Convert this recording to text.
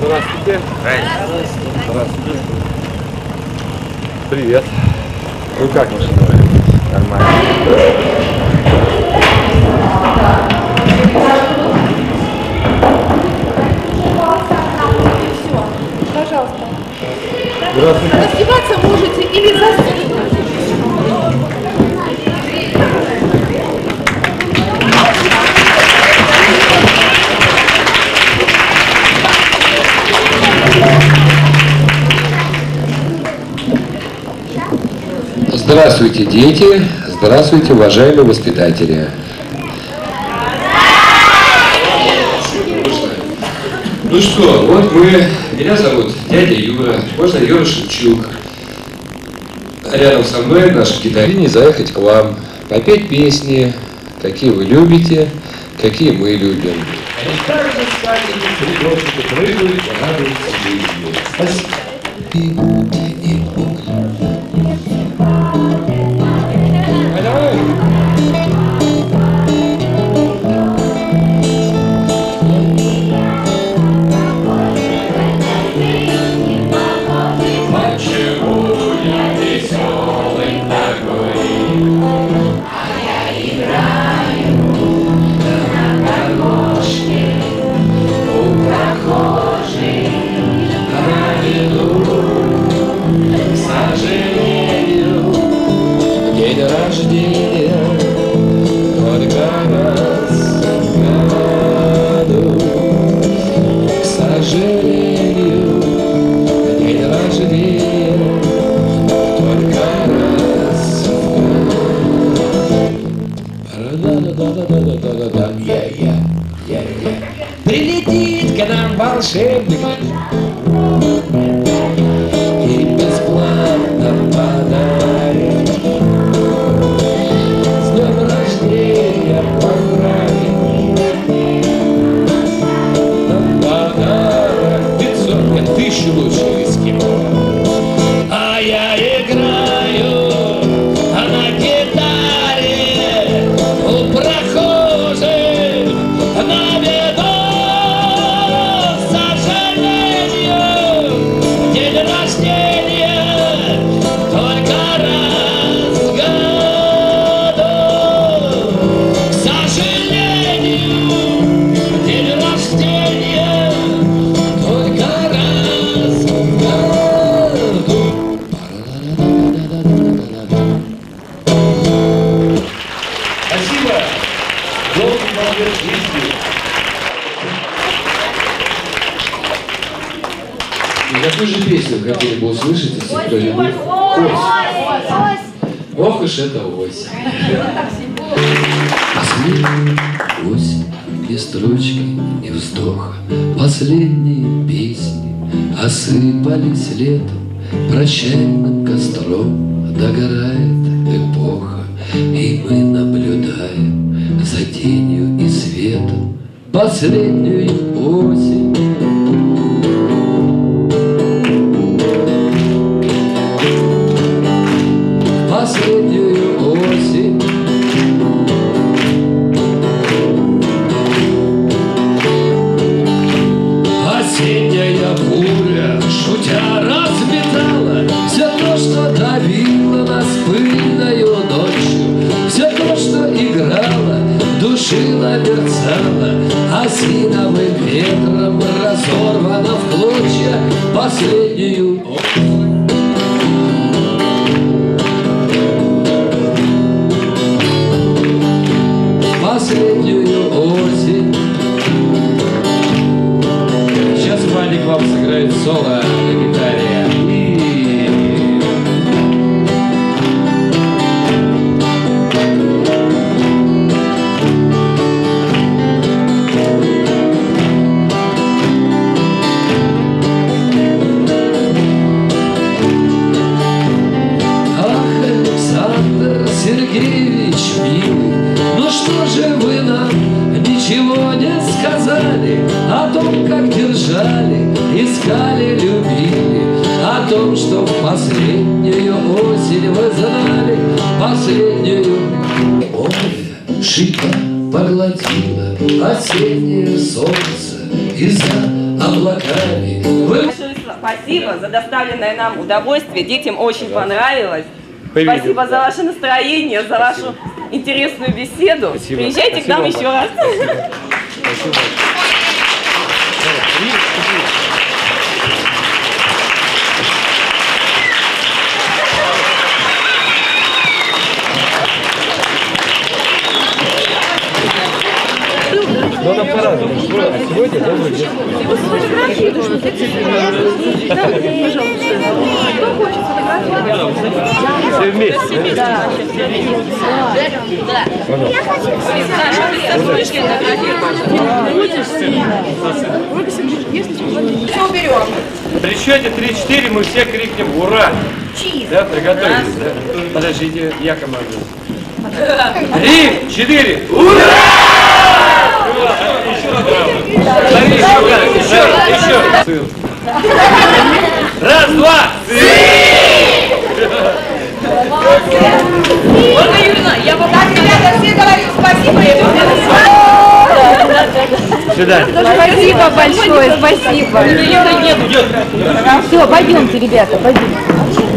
Здравствуйте. Здравствуйте. Привет. Ну как ваши дела? Нормально. Пожалуйста. Здравствуйте. Раздеваться можете или засунуть. Здравствуйте, дети! Здравствуйте, уважаемые воспитатели! Ну что, вот мы, меня зовут дядя Юра, можно Юра Шевчук. Рядом со мной наш гитарист заехать к вам, попеть песни, какие вы любите, какие мы любим. Спасибо. Прилетит к нам волшебник И какую же песню хотели бы услышать, если кто-нибудь? Ось. Ох уж это ось. Последняя осень, ни строчки, ни вздоха, Последние песни осыпались летом, Прощальным костром догорает эпоха, И мы наблюдаем за тенью и светом Последнюю осень. Душило, мерцало Осиновым ветром разорвано в клочья. Последнюю бежали, искали, любили О том, что в последнюю осень вы знали Последнюю Море шипа поглотило осеннее солнце И за облаками вы Большое спасибо за доставленное нам удовольствие. Детям очень понравилось. Поверим, Спасибо за ваше настроение, за вашу интересную беседу. Спасибо. Приезжайте к нам Спасибо еще раз. Спасибо. Ну, нам пора. А сегодня добрый день. Все вместе. да? При счете 3-4 мы все крикнем «Ура!» Да, приготовились, да? Подождите, я командую. Три, четыре, ура! Еще раз, еще, еще. Раз, два, Ольга Юрьевна, я вам так, ребята, все говорим спасибо. и До свидания. Спасибо большое, спасибо. Все, пойдемте, ребята, пойдемте.